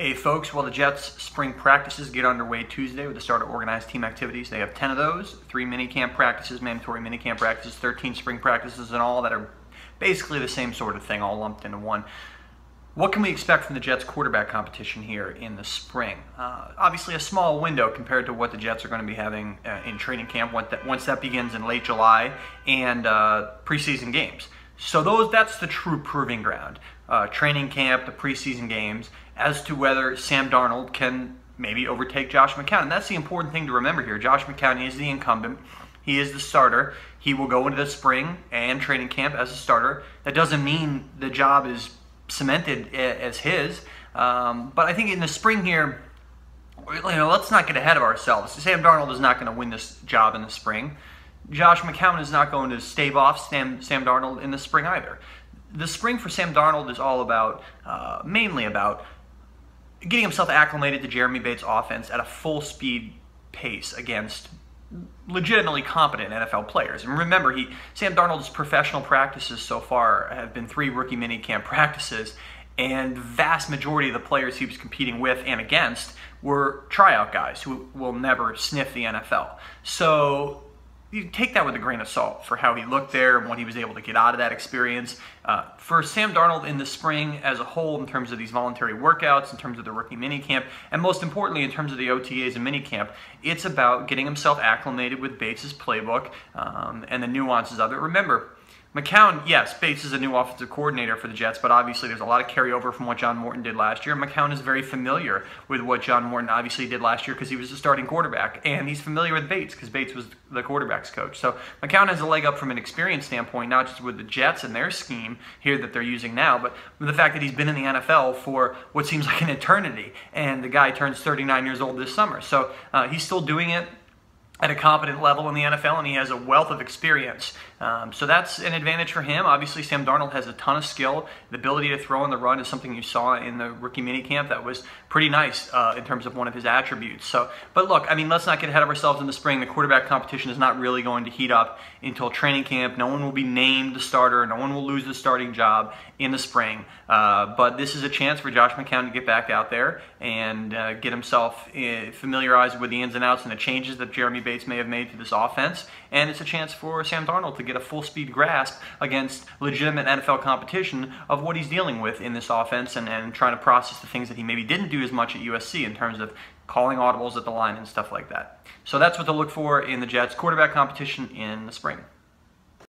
Hey folks, well the Jets spring practices get underway Tuesday with the start of organized team activities. They have 10 of those, three mini camp practices, mandatory mini camp practices, 13 spring practices and all that are basically the same sort of thing all lumped into one. What can we expect from the Jets quarterback competition here in the spring? Uh, obviously a small window compared to what the Jets are going to be having uh, in training camp once that, once that begins in late July and uh, preseason games. So those that's the true proving ground. Uh, training camp, the preseason games, as to whether Sam Darnold can maybe overtake Josh McCown. And that's the important thing to remember here. Josh McCown is the incumbent. He is the starter. He will go into the spring and training camp as a starter. That doesn't mean the job is cemented as his. Um, but I think in the spring here, you know, let's not get ahead of ourselves. Sam Darnold is not going to win this job in the spring. Josh McCown is not going to stave off Sam, Sam Darnold in the spring either. The spring for Sam Darnold is all about, uh, mainly about getting himself acclimated to Jeremy Bates' offense at a full speed pace against legitimately competent NFL players. And remember, he Sam Darnold's professional practices so far have been three rookie minicamp practices, and the vast majority of the players he was competing with and against were tryout guys who will never sniff the NFL. So you take that with a grain of salt for how he looked there and what he was able to get out of that experience. Uh, for Sam Darnold in the spring as a whole, in terms of these voluntary workouts, in terms of the rookie minicamp, and most importantly, in terms of the OTAs and minicamp, it's about getting himself acclimated with Bates' playbook um, and the nuances of it. Remember, McCown, yes, Bates is a new offensive coordinator for the Jets, but obviously there's a lot of carryover from what John Morton did last year. McCown is very familiar with what John Morton obviously did last year because he was the starting quarterback, and he's familiar with Bates because Bates was the quarterback's coach. So McCown has a leg up from an experience standpoint, not just with the Jets and their scheme here that they're using now, but the fact that he's been in the NFL for what seems like an eternity, and the guy turns 39 years old this summer. So uh, he's still doing it at a competent level in the NFL, and he has a wealth of experience. Um, so that's an advantage for him. Obviously, Sam Darnold has a ton of skill. The ability to throw on the run is something you saw in the rookie minicamp that was pretty nice uh, in terms of one of his attributes. So, but look, I mean, let's not get ahead of ourselves in the spring. The quarterback competition is not really going to heat up until training camp. No one will be named the starter. No one will lose the starting job in the spring. Uh, but this is a chance for Josh McCown to get back out there and uh, get himself uh, familiarized with the ins and outs and the changes that Jeremy Bates may have made to this offense. And it's a chance for Sam Darnold to get a full speed grasp against legitimate NFL competition of what he's dealing with in this offense and, and trying to process the things that he maybe didn't do as much at USC in terms of calling audibles at the line and stuff like that. So that's what to look for in the Jets quarterback competition in the spring.